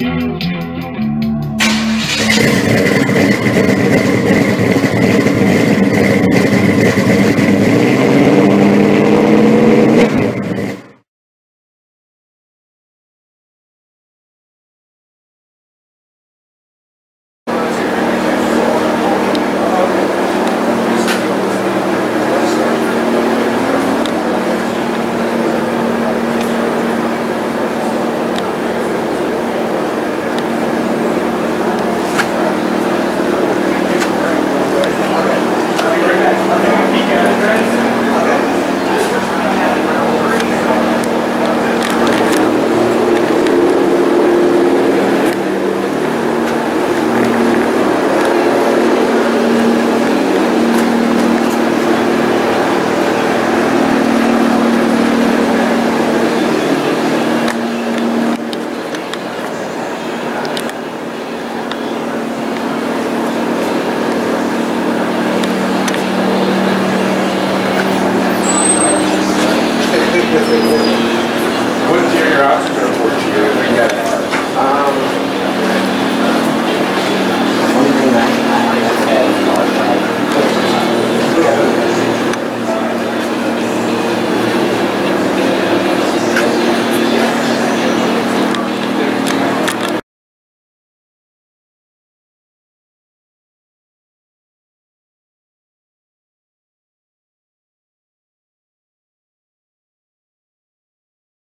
You. What are your observations?